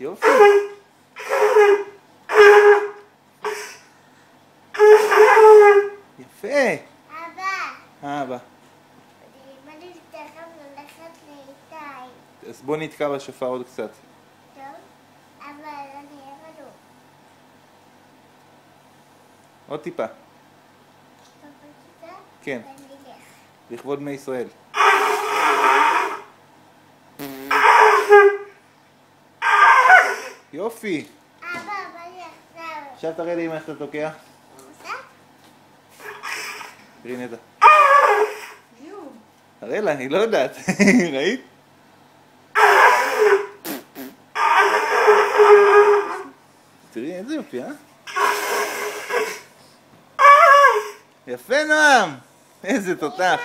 יופי. יפה. אבא, אבא. אז בוא נתקע בשופר עוד קצת. טוב? אבל אני אהיה לנו. עוד טיפה. כן. לכבוד בני ישראל. יופי. אבא, בא לי עכשיו. עכשיו תראה לי איך אתה תוקע. עושה? תראי נטע. תראה לה, היא לא יודעת. ראית? תראי איזה יופי, אה? יפה נועם! איזה תותח.